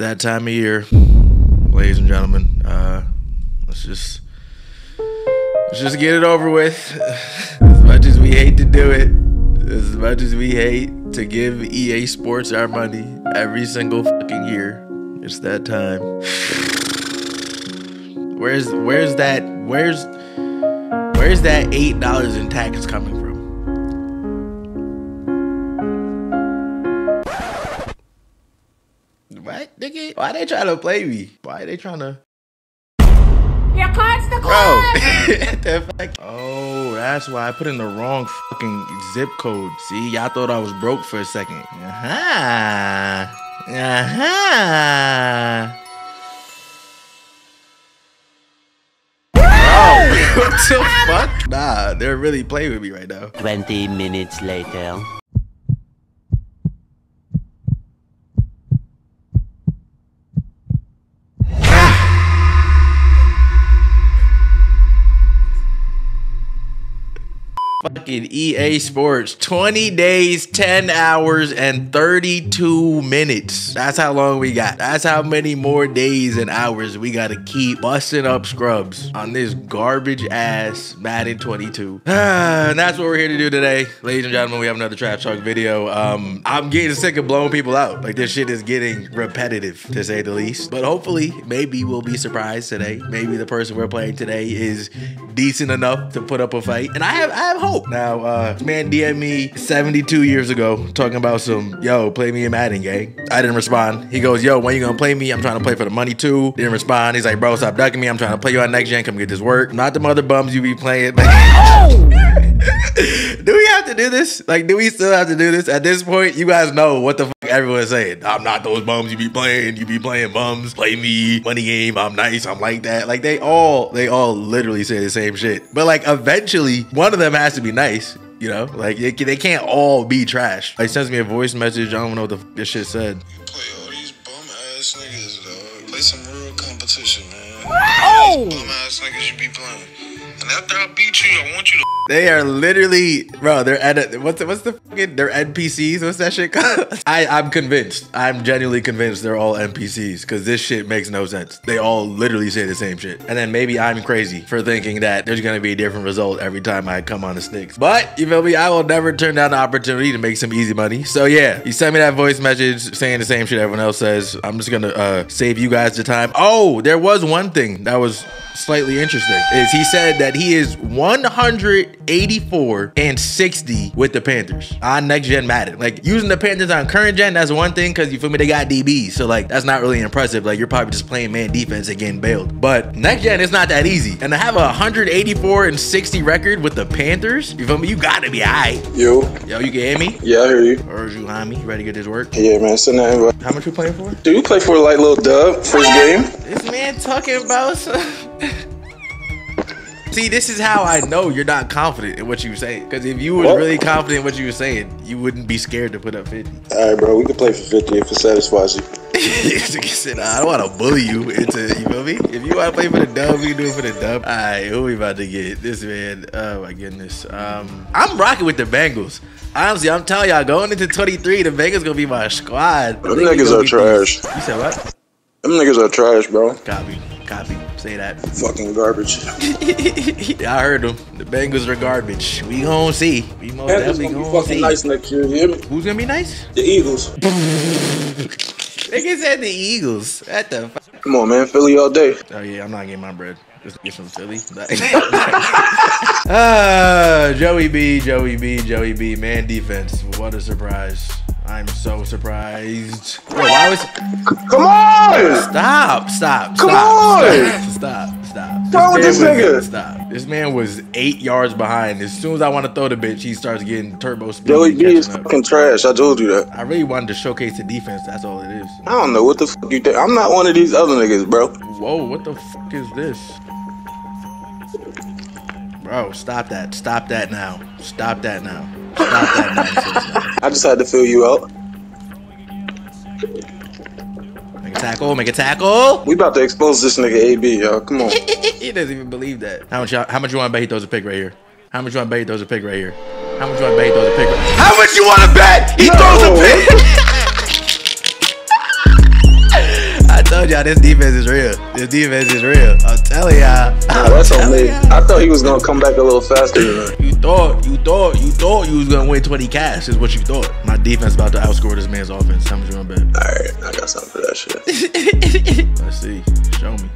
that time of year, ladies and gentlemen. Uh, let's just let's just get it over with. As much as we hate to do it, as much as we hate to give EA Sports our money every single fucking year, it's that time. Where's where's that where's where's that eight dollars in tax coming Why they trying to play me? Why they trying to? Here comes the Bro, club. the fact- oh, that's why I put in the wrong fucking zip code. See, y'all thought I was broke for a second. Uh-huh. Uh-huh. Bro, what the fuck? Nah, they're really playing with me right now. 20 minutes later. Fucking EA Sports, 20 days, 10 hours, and 32 minutes. That's how long we got. That's how many more days and hours we gotta keep busting up scrubs on this garbage ass Madden 22. and that's what we're here to do today. Ladies and gentlemen, we have another Trash Talk video. Um, I'm getting sick of blowing people out. Like, this shit is getting repetitive, to say the least. But hopefully, maybe we'll be surprised today. Maybe the person we're playing today is decent enough to put up a fight. And I have I have hope. Now, uh, man DM me 72 years ago talking about some, yo, play me in Madden, gang. I didn't respond. He goes, yo, when you gonna play me? I'm trying to play for the money too. Didn't respond. He's like, bro, stop ducking me. I'm trying to play you on next gen. Come get this work. Not the mother bums you be playing. do we have to do this? Like, do we still have to do this? At this point, you guys know what the fuck everyone's saying. I'm not those bums you be playing. You be playing bums. Play me, money game. I'm nice. I'm like that. Like they all, they all literally say the same shit. But like, eventually, one of them has to be nice. You know, like they, they can't all be trash. Like sends me a voice message. I don't know what the f- this shit said. Play all these bum ass niggas, dog. Play some real competition, man. Oh! Bum ass niggas you be playing. And after I beat you, I want you to They are literally, bro. They're at what's the, what's the fucking they're NPCs. What's that shit called? I I'm convinced. I'm genuinely convinced they're all NPCs because this shit makes no sense. They all literally say the same shit. And then maybe I'm crazy for thinking that there's gonna be a different result every time I come on the sticks. But you feel me? I will never turn down the opportunity to make some easy money. So yeah, you send me that voice message saying the same shit everyone else says. I'm just gonna uh, save you guys the time. Oh, there was one thing that was slightly interesting is he said that he is 184 and 60 with the Panthers on next gen Madden. Like using the Panthers on current gen, that's one thing because you feel me, they got DBs. So like that's not really impressive. Like you're probably just playing man defense and getting bailed. But next gen it's not that easy. And to have a 184 and 60 record with the Panthers, you feel me? You gotta be high. Yo, Yo, you can hear me? yeah, I hear you. Or is you homie? You ready to get this work? Yeah, man, send that invite. How much you playing for? Do you play for a light little dub, first game? This man talking about some. See, this is how I know you're not confident in what you saying. Because if you were really confident in what you were saying, you wouldn't be scared to put up 50. Alright, bro, we can play for 50 if it satisfies you. Said, "Nah, I don't want to bully you into, you feel me? If you want to play for the dub, we can do it for the dub. All right, who we about to get? This man, oh my goodness. Um, I'm rocking with the Bengals. Honestly, I'm telling y'all, going into 23, the Bengals gonna be my squad. Them I think we niggas are get these- trash. You said what? Them niggas are trash, bro. Copy, copy. Say that. Fucking garbage. yeah, I heard them. The Bengals are garbage. We gonna see. We most definitely gonna be gonna fucking see. nice next year, you? Who's gonna be nice? The Eagles. Nigga said the Eagles. What the fuck? Come on, man, Philly all day. Oh yeah, I'm not getting my bread. Just get some Philly. Ah, Joey B, Joey B, Joey B. Man defense. What a surprise. I'm so surprised. Yo, why was Come on! Stop, stop, Come stop, on! stop, stop. What's wrong with man this was- nigga? Stop. This man was eight yards behind. As soon as I want to throw the bitch, he starts getting turbo speed. Joey and B is up. fucking trash. I told you that. I really wanted to showcase the defense. That's all it is. I don't know what the fuck you think. I'm not one of these other niggas, bro. Whoa, what the fuck is this? Bro, stop that. Stop that now. Stop that now. Stop that nonsense. I just had to fill you out. Make a tackle. Make a tackle. We about to expose this nigga AB, y'all. Come on. he doesn't even believe that. How much? y'all- How much you want to bet he throws a pick right here? How much you want to bet he throws a pick right here? How much you want to bet he throws a pick? Right How much you want to bet he throws a pick? told y'all this defense is real. This defense is real. I'm telling y'all. I'm that's on me. y'all. I thought he was gonna come back a little faster. You thought, you thought, you thought you was gonna win 20 cash. Is what you thought. My defense about to outscore this man's offense. How much you gonna bet? Alright, I got something for that shit. Let's see. Show me.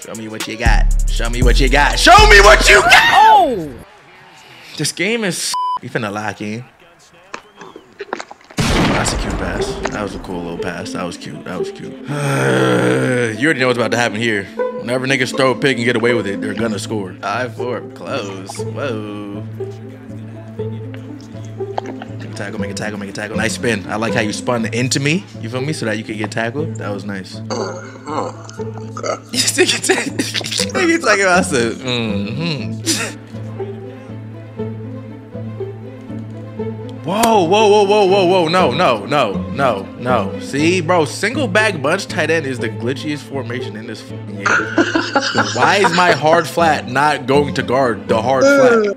Show me what you got. Show me what you got. Show me what you got. Oh! This game is. You finna lock in. That's a cute pass. That was a cool little pass. That was cute. That was cute. you already know what's about to happen here. Whenever niggas throw a pick and get away with it, they're gonna score. Five, four, close. Whoa. Make a tackle, make a tackle, make a tackle. Nice spin. I like how you spun into me. You feel me? So that you could get tackled. That was nice. Oh, okay. You think it's you talking about some mm-hmm. Whoa, whoa, whoa, whoa, whoa, whoa, no, no, no, no, no. See, bro, single back bunch tight end is the glitchiest formation in this fucking game. Why is my hard flat not going to guard the hard flat?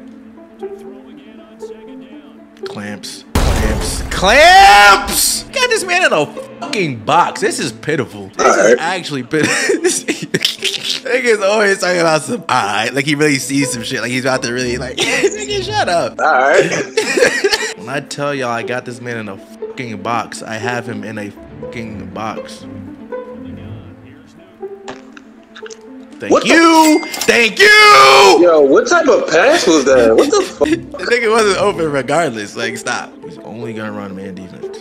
Clamps, clamps, clamps! Got this man in a fucking box. This is pitiful. This is actually pitiful. Niggas always talking about some alright, like he really sees some shit, like he's about to really like nigga, shut up. Alright. When I tell y'all I got this man in a fucking box, I have him in a fucking box. Thank What you! Thank you! Yo, what type of pass was that? What the fuck? The nigga wasn't open regardless. Like, stop. He's only gonna run man defense.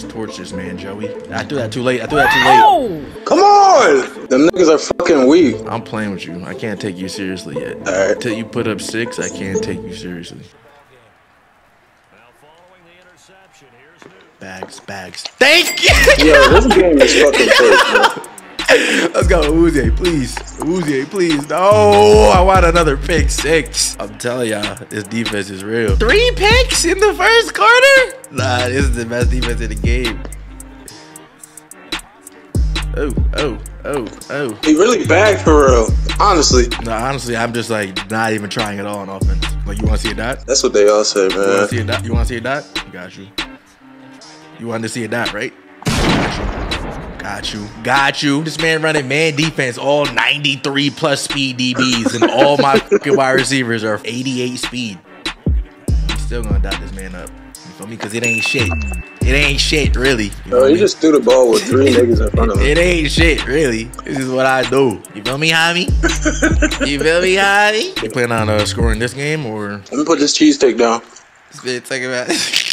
Let's torch this man, Joey. I threw that too late. I threw that too late. Oh! Come on! Them niggas are fucking weak. I'm playing with you. I can't take you seriously yet. Alright. Until you put up six, I can't take you seriously. Bags, bags. Thank you! Yo, this game is fucking crazy, man. Let's go, Uzi, please. Uzi, please. No, I want another pick six. I'm telling y'all, this defense is real. Three picks in the first quarter? Nah, this is the best defense in the game. Oh, oh, oh, oh. He really bagged for real. Honestly, No, honestly, I'm just like not even trying at all on offense. Like, you want to see a dot? that's what they all say, man. You want to see a dot? You want to see a dot? Got you. You wanted to see a dot, right? Got you. Got you. This man running man defense, all 93 plus speed DBs, and all my fucking wide receivers are 88 speed. He's still gonna dot this man up. You feel me? Because it ain't shit. It ain't shit, really. You he me? just threw the ball with three niggas in front of him. It ain't shit, really. This is what I do. You feel me, homie? You feel me, homie? You plan on uh, scoring this game or Let me put this cheesesteak down. This bitch talking about.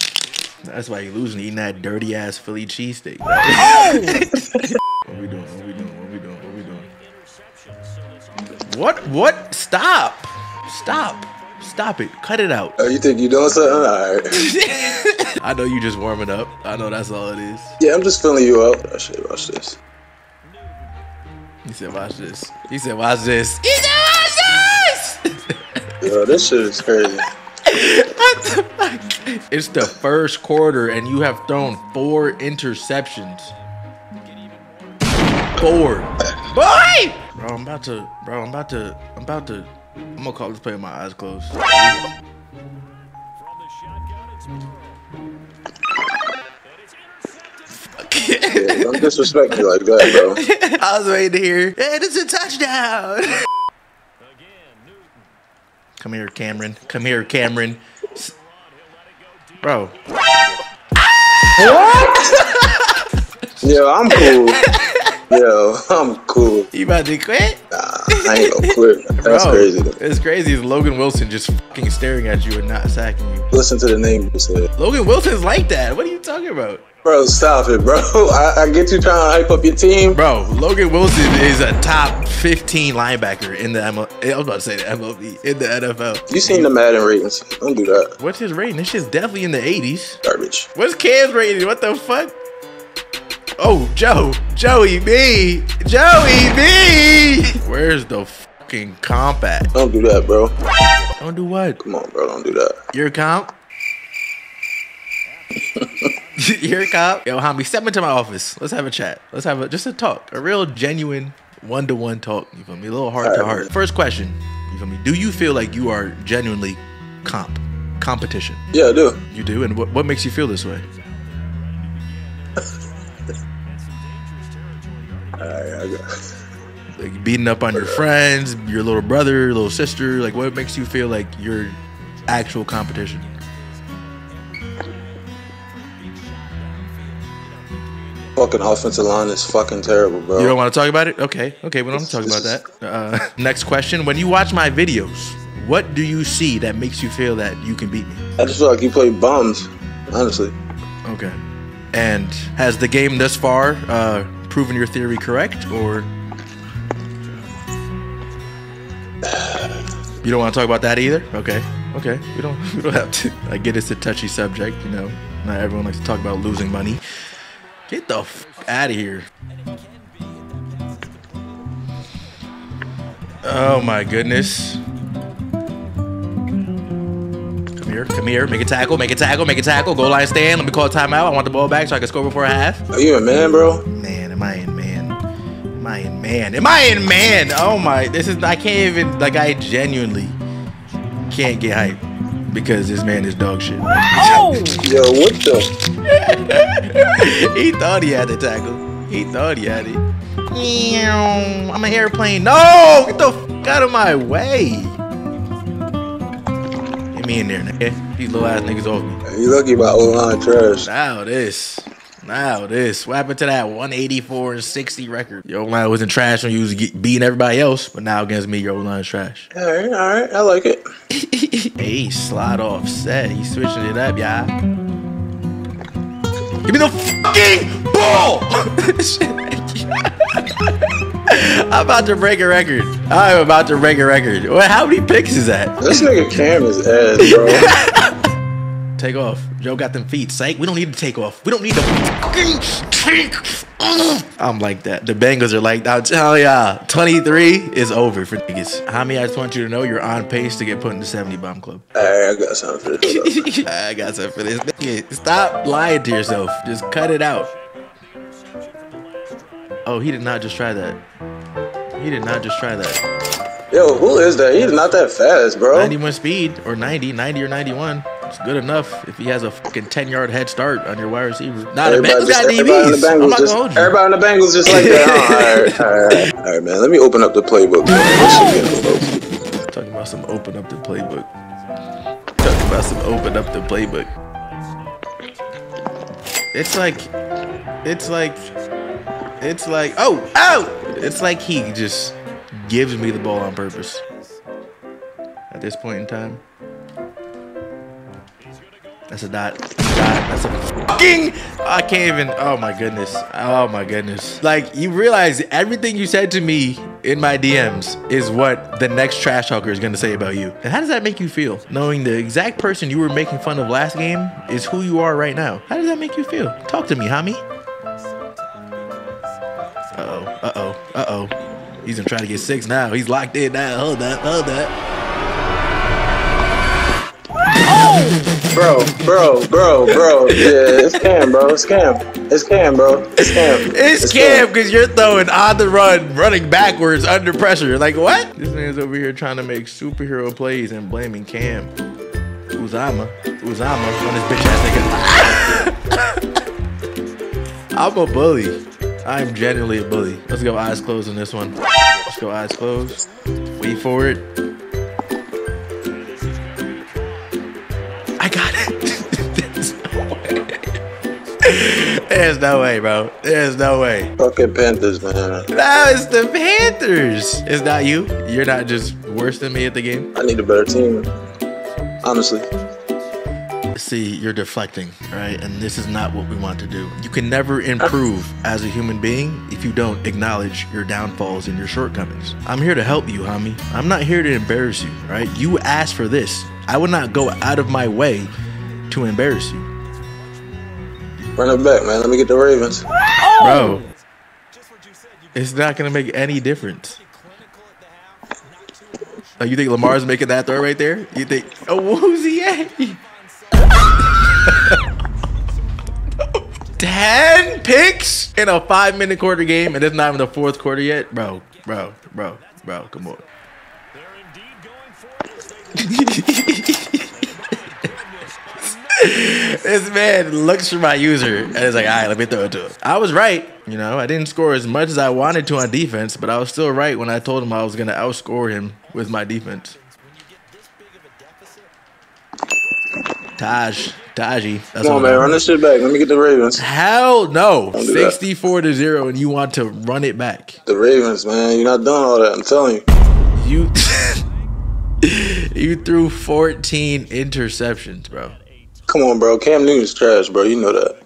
That's why you losing eating that dirty ass Philly cheesesteak. Oh! what we doing? What we doing? What we doing? What we doing? What? What? Stop! Stop! Stop it! Cut it out! Oh, you think you doing something? Alright. I know you just warming up. I know that's all it is. Yeah, I'm just filling you out. Oh, shit, watch this. He said, "Watch this." He said, "Watch this." He said, "Watch this." Yo, this shit is crazy. What the fuck? It's the first quarter, and you have thrown four interceptions. Four. Boy! Bro, I'm about to. Bro, I'm about to. I'm about to. I'm gonna call this play with my eyes closed. Yeah, don't disrespect me like that, bro. I was waiting to hear. Hey, it's a touchdown. Come here, Cameron. Come here, Cameron. Bro, Yo, I'm cool. Yo, I'm cool. you about to quit? Nah, I ain't gonna quit. That's Bro, crazy. It's crazy. Is Logan Wilson just fucking staring at you and not sacking you? Listen to the name you said. Logan Wilson's like that. What are you talking about? Bro, stop it, bro. I, I get you trying to hype up your team. Bro, Logan Wilson is a top 15 linebacker in the ML- eh, I was about to say the MLB in the NFL. You seen the Madden ratings. Don't do that. What's his rating? This shit's definitely in the 80s. Garbage. What's Cam's rating? What the fuck? Oh, Joe. Joey B. Joey B. Where's the fucking comp at? Don't do that, bro. Don't do what? Come on, bro. Don't do that. Your comp? Your cop. Yo, homie, step into my office. Let's have a chat. Let's have a just a talk. A real genuine one-to-one talk. You feel me? A little heart to heart. First question. You feel me? Do you feel like you are genuinely comp? Competition. Yeah, I do. You do? And what, what makes you feel this way? Alright, I got. Like beating up on your friends, your little brother, little sister. Like, what makes you feel like your actual competition? Fucking offensive line is fucking terrible, bro. You don't want to talk about it? Okay, okay, we don't talk about that. Uh, next question: When you watch my videos, what do you see that makes you feel that you can beat me? I just feel like you play bums, honestly. Okay. And has the game thus far uh, proven your theory correct, or you don't want to talk about that either? Okay, okay. We don't. We don't have to. I get it's a touchy subject. You know, not everyone likes to talk about losing money. Get the f- out of here. Oh my goodness. Come here, come here. Make a tackle, make a tackle, make a tackle. Goal line stand. Let me call a timeout. I want the ball back so I can score before half. Are you a man, bro? Man, am I in man? Am I in man? Am I in man? Oh my, this is, I can't even, like, I genuinely can't get hype because this man is dog shit. Oh! Yo, what the? he thought he had the tackle. He thought he had it. Meow. I'm an airplane. No! Get the f out of my way. Get me in there, nigga. These little ass niggas off me. You lucky about O line trash. Now this. Now this. What happened to that 184 and 60 record? Your line wasn't trash when you was beating everybody else, but now against me, your line's trash. All right, all right, I like it. Hey, slide off set. He's switching it up, y'all. Give me the fucking ball! I'm about to break a record. I'm about to break a record. What? How many picks is that? This nigga Cam is ass, bro. Take off. Joe got them feet. Psych. We don't need to take off. We don't need to fucking take off. I'm like that. The Bengals are like, I'll tell ya, 23 is over for niggas. Hami, I just want you to know you're on pace to get put in the 70 bomb club. all right, I got something for this. I got something for this. Stop lying to yourself. Just cut it out. Oh, he did not just try that. He did not just try that. Yo, who is that? He's not that fast, bro. 91 speed or 90, 90 or 91. It's good enough if he has a fucking 10 yard head start on your wide receiver. Nah, the Bengals got the DBs. I'm Bengals not just, gonna hold you. everybody in the Bengals just like that. huh? all, right, all right, all right, man. Let me open up the playbook. Man. This shit getting low. Talking about some open up the playbook. Talking about some open up the playbook. It's like, it's like, it's like, oh, oh! It's like he just gives me the ball on purpose. At this point in time. That's a dot. That's a fucking. I can't even. Oh my goodness. Oh my goodness. Like you realize everything you said to me in my DMs is what the next trash talker is gonna say about you. And how does that make you feel? Knowing the exact person you were making fun of last game is who you are right now. How does that make you feel? Talk to me, homie. Uh oh. Uh oh. Uh oh. He's gonna try to get six now. He's locked in now. Hold that. Hold Bro, bro, bro, bro. Yeah, it's Cam, bro. It's Cam. It's Cam, bro. It's Cam. It's Cam because you're throwing on the run, running backwards under pressure. Like what? This man's over here trying to make superhero plays and blaming Cam. Uzama, Uzama, on his bitch ass nigga. I'm a bully. I'm genuinely a bully. Let's go eyes closed on this one. Let's go eyes closed. Wait for it. There's no way. No bro. There's no way. Fucking Panthers, man. That is the Panthers. It's not you. You're not just worse than me at the game. I need a better team. Honestly. See, you're deflecting, right? And this is not what we want to do. You can never improve as a human being if you don't acknowledge your downfalls and your shortcomings. I'm here to help you, homie. I'm not here to embarrass you, right? You asked for this. I would not go out of my way to embarrass you. Run it back, man. Let me get the Ravens. Bro, oh! it's not going to make any difference. Oh, you think Lamar's making that throw right there? You think, oh, who's he at? 10 picks in a five minute quarter game, and it's not even the fourth quarter yet? Bro, bro, bro, bro, come on. this man looks for my user and is like, all right, let me throw it to him. I was right. You know, I didn't score as much as I wanted to on defense, but I was still right when I told him I was going to outscore him with my defense. Taj, Taji. That's Come on, man, run this shit back. Let me get the Ravens. Hell no. Don't do that. 64 to 0, and you want to run it back. The Ravens, man. You're not doing all that. I'm telling you. You you threw 14 interceptions, bro. Come on, bro. Cam Newton's trash, bro. You know that.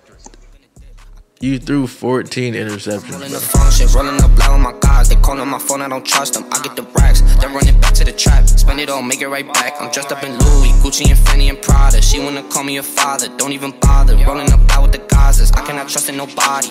You threw 14 interceptions. Rolling the Bro. phone shit, rolling up loud with my guys. They calling my phone, I don't trust them. I get the racks, then run it back to the trap. Spend it all, make it right back. I'm dressed up in Louis, Gucci and Fendi and Prada. She wanna call me a father, don't even bother. Rolling up loud with the Gazas, I cannot trust in nobody.